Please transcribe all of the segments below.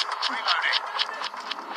Reloading.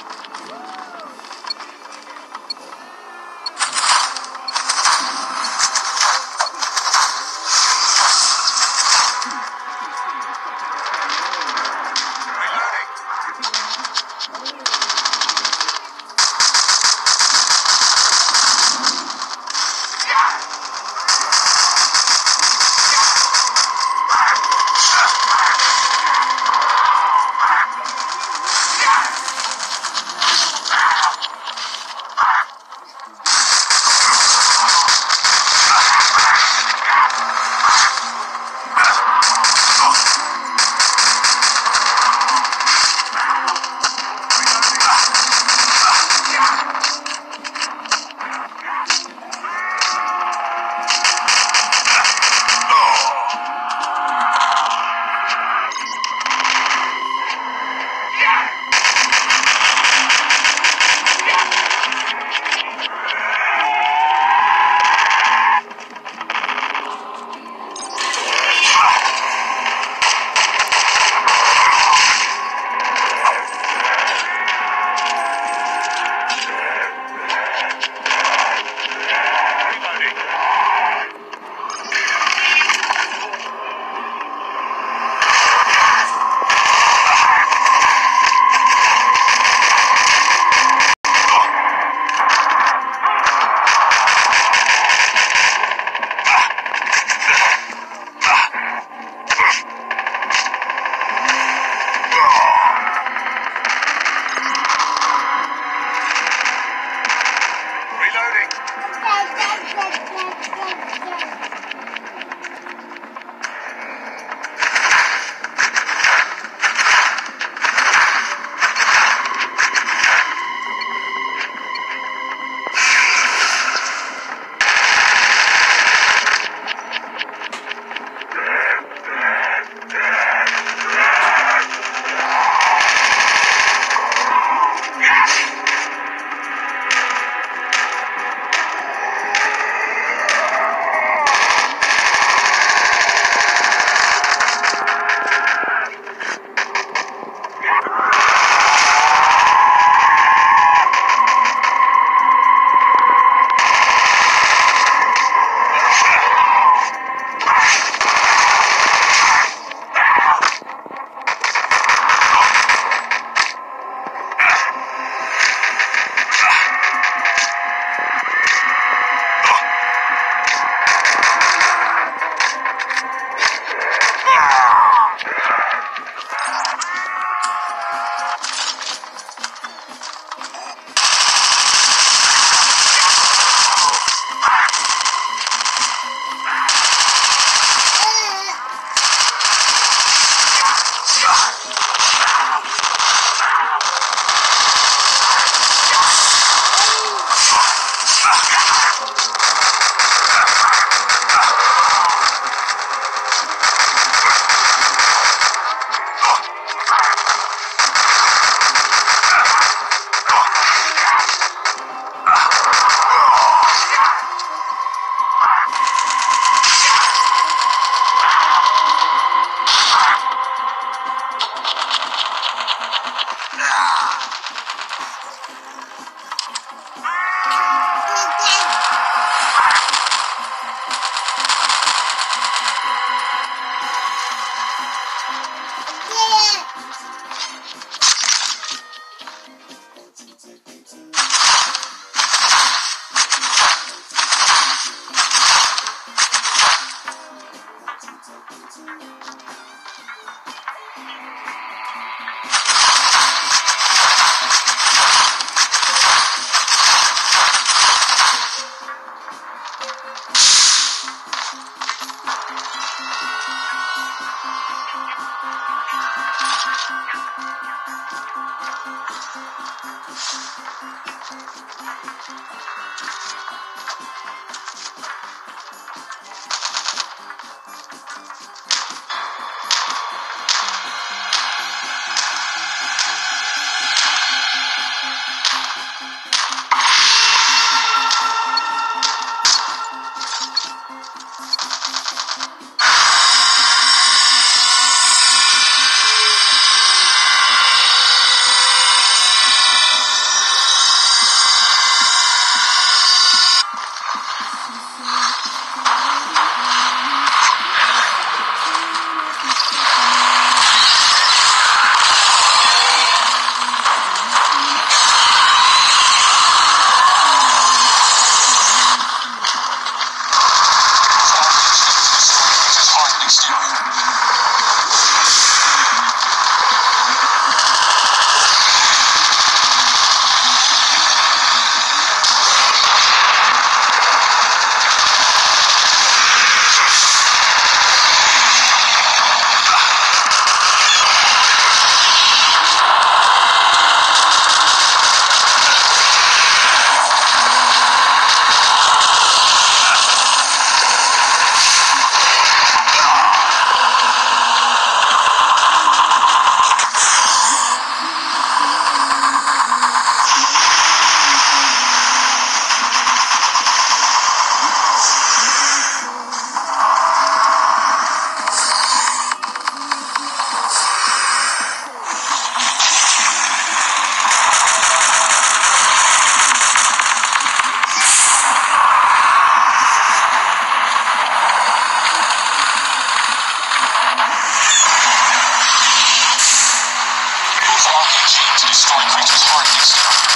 Destroy creatures exterior.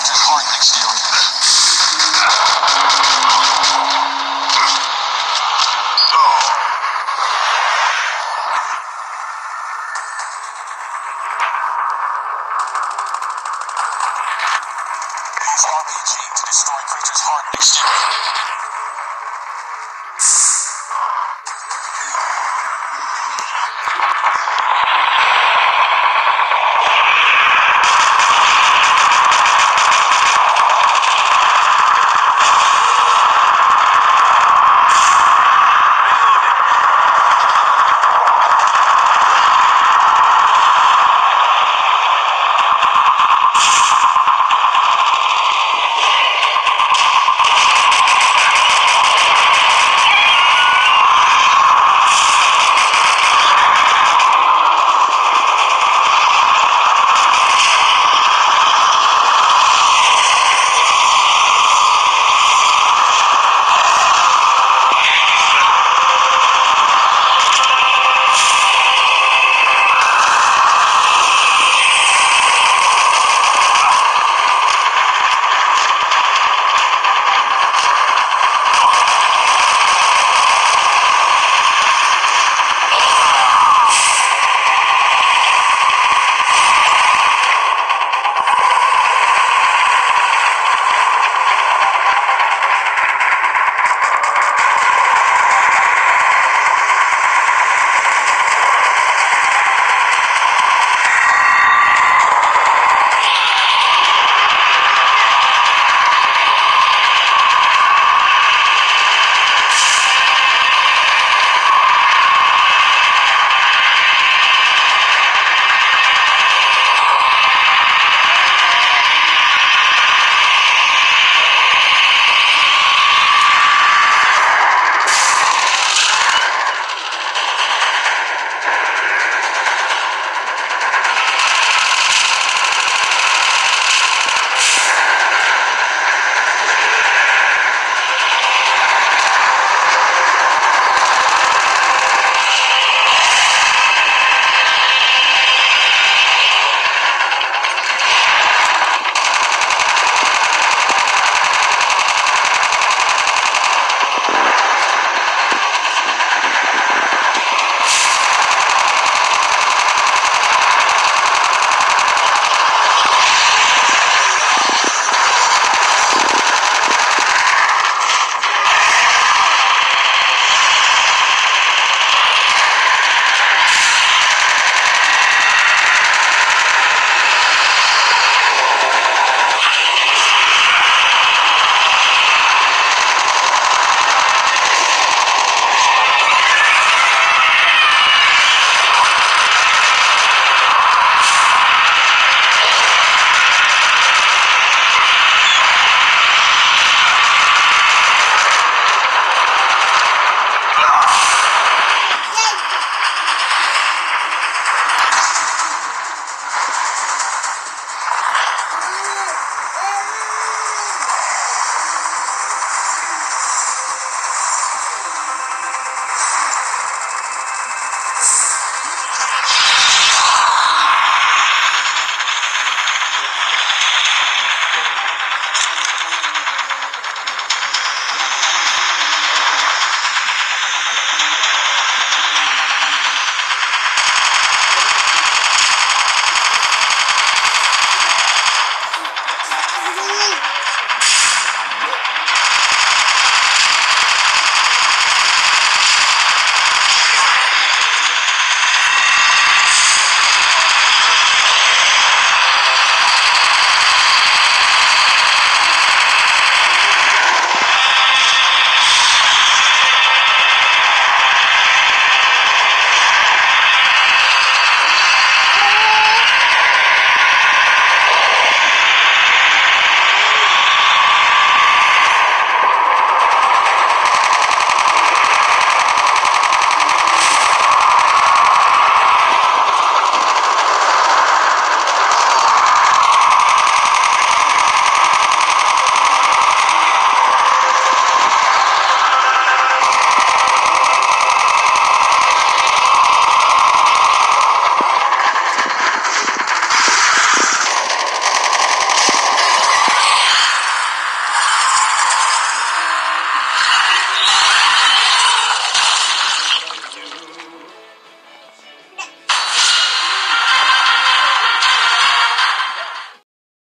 Destroy creatures hardened exterior.